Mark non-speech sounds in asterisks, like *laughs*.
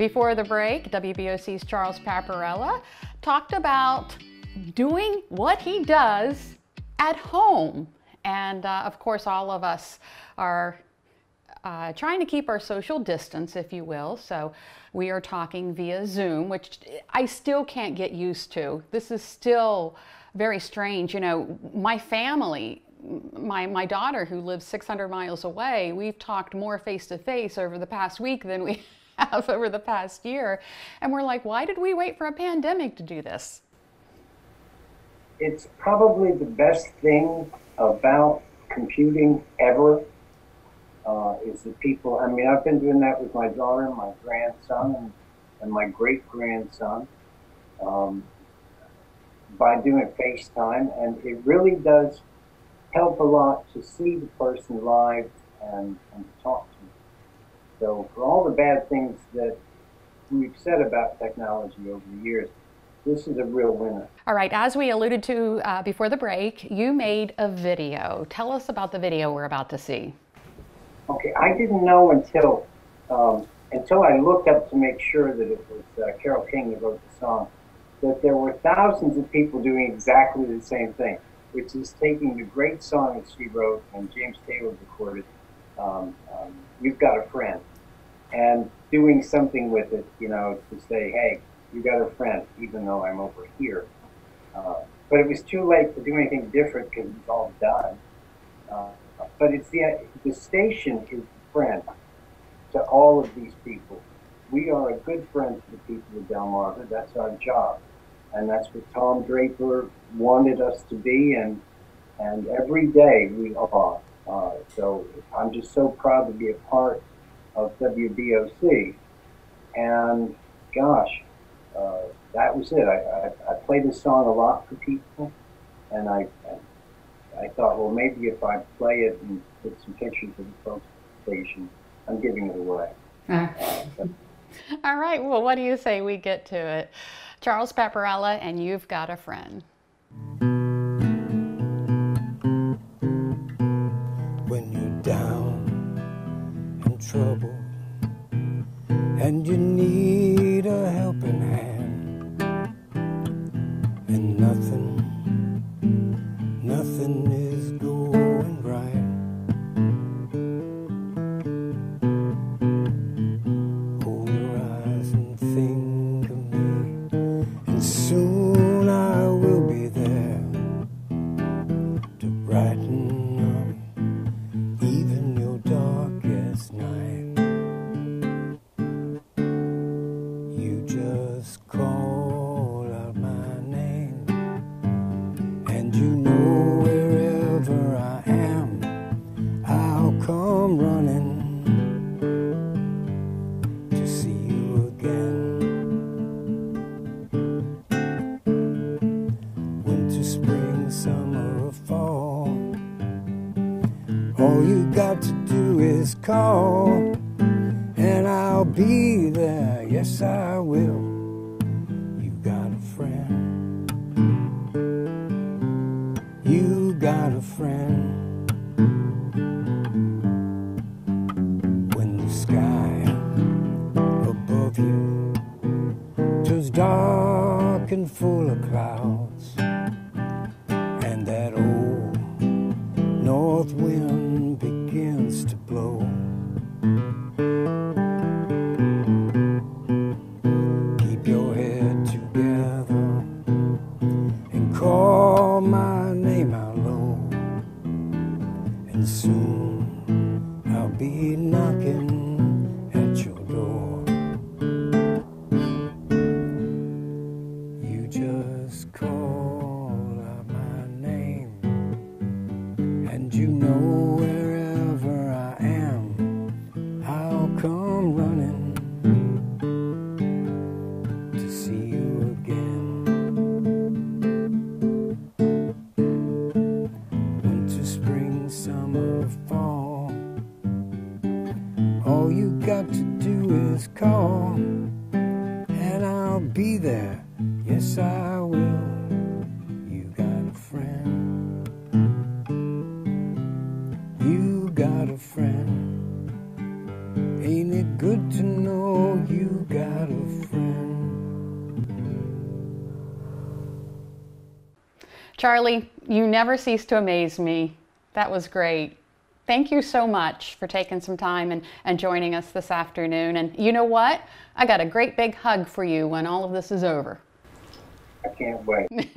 Before the break, WBOC's Charles Paparella talked about doing what he does at home. And uh, of course, all of us are uh, trying to keep our social distance, if you will. So we are talking via Zoom, which I still can't get used to. This is still very strange. You know, my family, my, my daughter who lives 600 miles away, we've talked more face to face over the past week than we have over the past year. And we're like, why did we wait for a pandemic to do this? It's probably the best thing about computing ever uh, is the people. I mean, I've been doing that with my daughter, and my grandson, and, and my great grandson um, by doing FaceTime, and it really does help a lot to see the person live and, and talk to. So, for all the bad things that we've said about technology over the years, this is a real winner. All right, as we alluded to uh, before the break, you made a video. Tell us about the video we're about to see. Okay, I didn't know until um, until I looked up to make sure that it was uh, Carole King who wrote the song, that there were thousands of people doing exactly the same thing, which is taking the great song that she wrote and James Taylor recorded, um, um, "You've Got a Friend," and doing something with it, you know, to say, "Hey, you got a friend," even though I'm over here. Uh, but it was too late to do anything different because it was all done. Uh, but it's the, the station is friend to all of these people. We are a good friend to the people of Delmarva. That's our job. And that's what Tom Draper wanted us to be. And, and every day we are. Uh, so I'm just so proud to be a part of WBOC. And gosh, uh, that was it. I, I, I play this song a lot for people. And I, I thought, well, maybe if I play it and put some pictures of the station, I'm giving it away. Uh, *laughs* All right. Well, what do you say we get to it? Charles Paparella, and you've got a friend. And you need spring, summer, or fall. All you got to do is call, and I'll be there. Yes, I will. You got a friend. You got a friend. When the sky above you turns dark and full of clouds, You got to do is call, and I'll be there. Yes, I will. You got a friend. You got a friend. Ain't it good to know you got a friend? Charlie, you never cease to amaze me. That was great. Thank you so much for taking some time and, and joining us this afternoon. And you know what? I got a great big hug for you when all of this is over. I can't wait. *laughs*